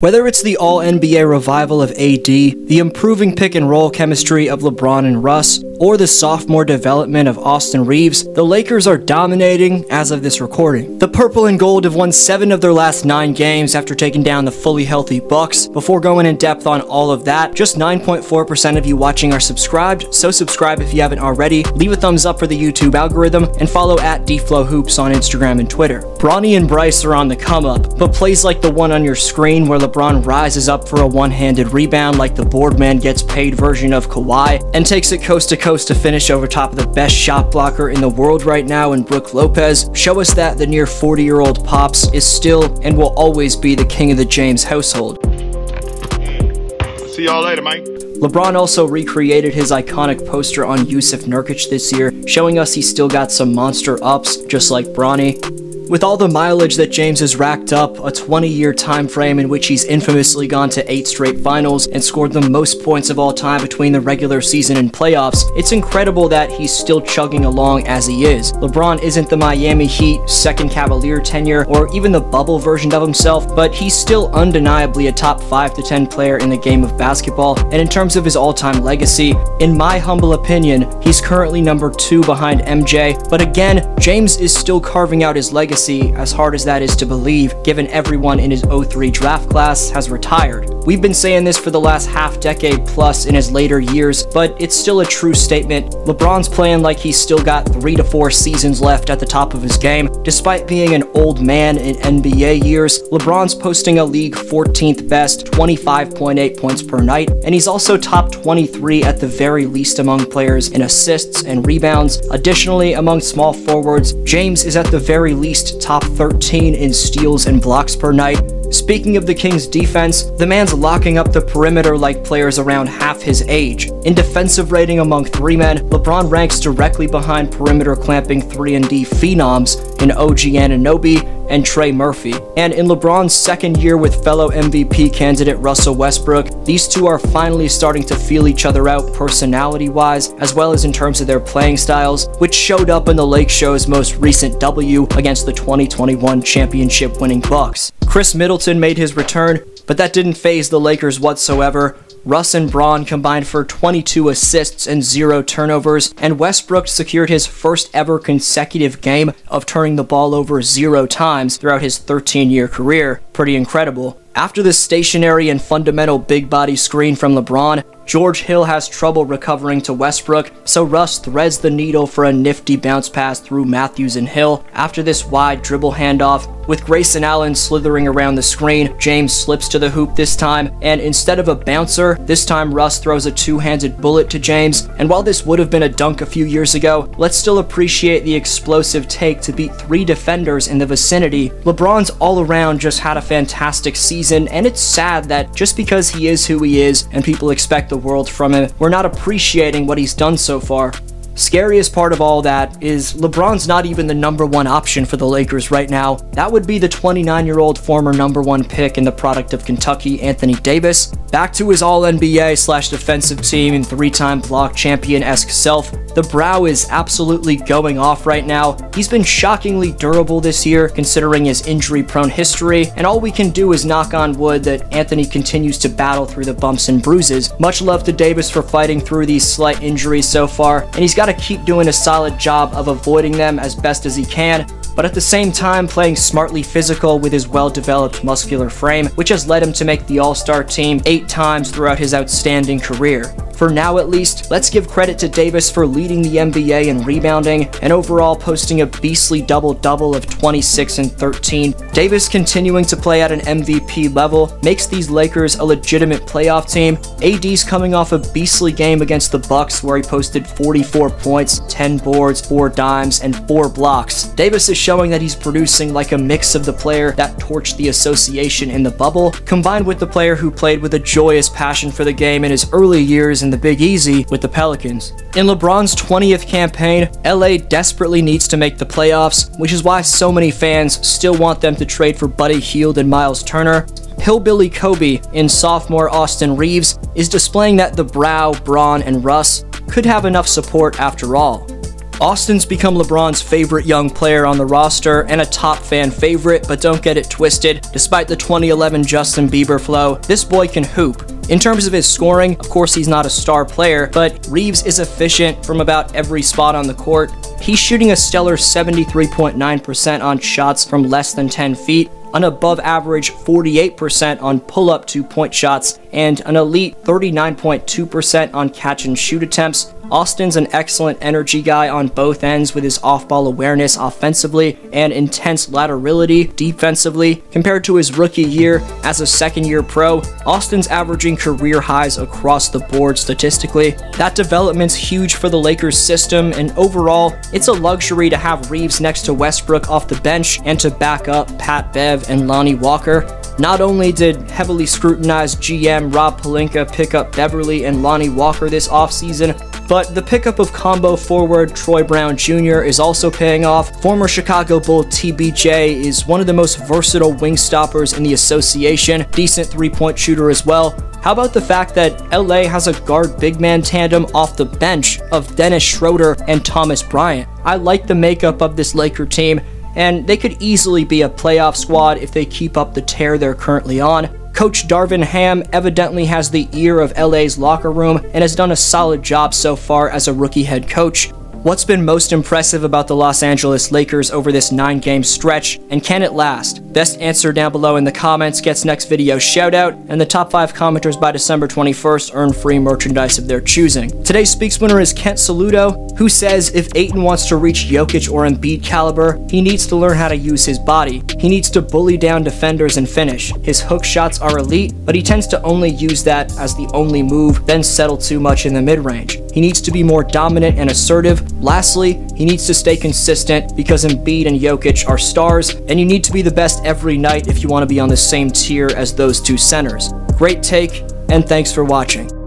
Whether it's the all NBA revival of AD, the improving pick and roll chemistry of LeBron and Russ, or the sophomore development of Austin Reaves, the Lakers are dominating as of this recording. The purple and gold have won 7 of their last 9 games after taking down the fully healthy Bucks. Before going in depth on all of that, just 9.4% of you watching are subscribed, so subscribe if you haven't already, leave a thumbs up for the YouTube algorithm, and follow at DFlowHoops on Instagram and Twitter. Bronny and Bryce are on the come up, but plays like the one on your screen where LeBron rises up for a one-handed rebound like the boardman gets paid version of Kawhi, and takes it coast to coast coast to finish over top of the best shot blocker in the world right now in Brook Lopez show us that the near 40 year old Pops is still and will always be the king of the James household. See y'all later, Mike. LeBron also recreated his iconic poster on Jusuf Nurkic this year, showing us he still got some monster ups, just like Bronny. With all the mileage that James has racked up, a 20-year time frame in which he's infamously gone to 8 straight finals and scored the most points of all time between the regular season and playoffs, it's incredible that he's still chugging along as he is. LeBron isn't the Miami Heat second Cavalier tenure or even the bubble version of himself, but he's still undeniably a top 5 to 10 player in the game of basketball, and in terms of his all-time legacy, in my humble opinion, he's currently number 2 behind MJ, but again, James is still carving out his legacy as hard as that is to believe, given everyone in his 03 draft class has retired. We've been saying this for the last half decade plus in his later years, but it's still a true statement. LeBron's playing like he's still got three to four seasons left at the top of his game. Despite being an old man in NBA years, LeBron's posting a league 14th best 25.8 points per night, and he's also top 23 at the very least among players in assists and rebounds. Additionally, among small forwards, James is at the very least top 13 in steals and blocks per night. Speaking of the Kings' defense, the man's locking up the perimeter like players around half his age. In defensive rating among three men, LeBron ranks directly behind perimeter clamping 3-and-D phenoms in OG Anunoby and Trey Murphy. And in LeBron's second year with fellow MVP candidate Russell Westbrook, these two are finally starting to feel each other out personality-wise, as well as in terms of their playing styles, which showed up in the Lake Show's most recent W against the 2021 championship winning Bucks. Khris Middleton made his return, but that didn't phase the Lakers whatsoever, Russ and Bron combined for 22 assists and 0 turnovers, and Westbrook secured his first ever consecutive game of turning the ball over 0 times throughout his 13 year career. Pretty incredible. After this stationary and fundamental big body screen from LeBron, George Hill has trouble recovering to Westbrook, so Russ threads the needle for a nifty bounce pass through Matthews and Hill. After this wide dribble handoff, with Grayson Allen slithering around the screen, James slips to the hoop this time, and instead of a bouncer, this time Russ throws a two-handed bullet to James, and while this would have been a dunk a few years ago, let's still appreciate the explosive take to beat three defenders in the vicinity. LeBron's all around just had a fantastic season, and it's sad that just because he is who he is and people expect the world from him, we're not appreciating what he's done so far. Scariest part of all that is LeBron's not even the number one option for the Lakers right now. That would be the 29 year old former number one pick and the product of Kentucky, Anthony Davis. Back to his all NBA slash defensive team and three time block champion esque self, the brow is absolutely going off right now. He's been shockingly durable this year considering his injury prone history, and all we can do is knock on wood that Anthony continues to battle through the bumps and bruises. Much love to Davis for fighting through these slight injuries so far, and he's got to keep doing a solid job of avoiding them as best as he can, but at the same time playing smartly physical with his well-developed muscular frame, which has led him to make the All-Star team eight times throughout his outstanding career. For now at least, let's give credit to Davis for leading the NBA in rebounding and overall posting a beastly double-double of 26 and 13. Davis continuing to play at an MVP level makes these Lakers a legitimate playoff team. AD's coming off a beastly game against the Bucks where he posted 44 points, 10 boards, 4 dimes, and 4 blocks. Davis is showing that he's producing like a mix of the player that torched the association in the bubble, combined with the player who played with a joyous passion for the game in his early years in the Big Easy with the Pelicans. In LeBron's 20th campaign, LA desperately needs to make the playoffs, which is why so many fans still want them to trade for Buddy Hield and Miles Turner, Hillbilly Kobe in sophomore Austin Reaves is displaying that the Brow, Bron, and Russ could have enough support after all. Austin's become LeBron's favorite young player on the roster and a top fan favorite, but don't get it twisted. Despite the 2011 Justin Bieber flow, this boy can hoop. In terms of his scoring, of course he's not a star player, but Reaves is efficient from about every spot on the court. He's shooting a stellar 73.9% on shots from less than 10 feet, an above average 48% on pull up two point shots, and an elite 39.2% on catch and shoot attempts. Austin's an excellent energy guy on both ends with his off ball awareness offensively and intense laterality defensively. Compared to his rookie year as a second year pro, Austin's averaging career highs across the board statistically. That development's huge for the Lakers system, and overall, it's a luxury to have Reaves next to Westbrook off the bench and to back up Pat Bev and Lonnie Walker. Not only did heavily scrutinized GM Rob Pelinka pick up Beverly and Lonnie Walker this offseason, but the pickup of combo forward Troy Brown Jr. is also paying off. Former Chicago Bull TBJ is one of the most versatile wing stoppers in the association, decent three point shooter as well. How about the fact that LA has a guard big man tandem off the bench of Dennis Schroeder and Thomas Bryant? I like the makeup of this Laker team and they could easily be a playoff squad if they keep up the tear they're currently on. Coach Darvin Ham evidently has the ear of LA's locker room and has done a solid job so far as a rookie head coach. What's been most impressive about the Los Angeles Lakers over this 9 game stretch, and can it last? Best answer down below in the comments gets next video shout out, and the top 5 commenters by December 21st earn free merchandise of their choosing. Today's Speaks winner is Kent Saludo, who says if Ayton wants to reach Jokic or Embiid caliber, he needs to learn how to use his body. He needs to bully down defenders and finish. His hook shots are elite, but he tends to only use that as the only move, then settle too much in the mid range. He needs to be more dominant and assertive, Lastly, he needs to stay consistent because Embiid and Jokic are stars, and you need to be the best every night if you want to be on the same tier as those two centers. Great take, and thanks for watching.